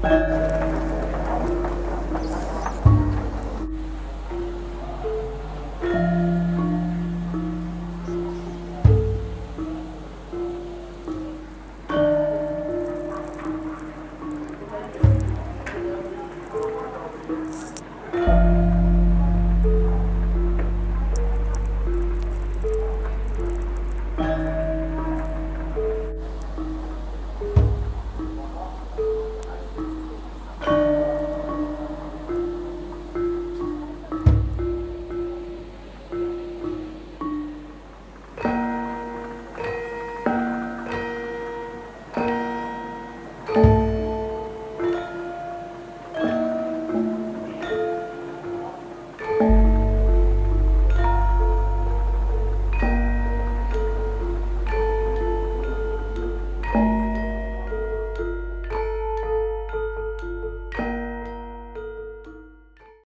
Música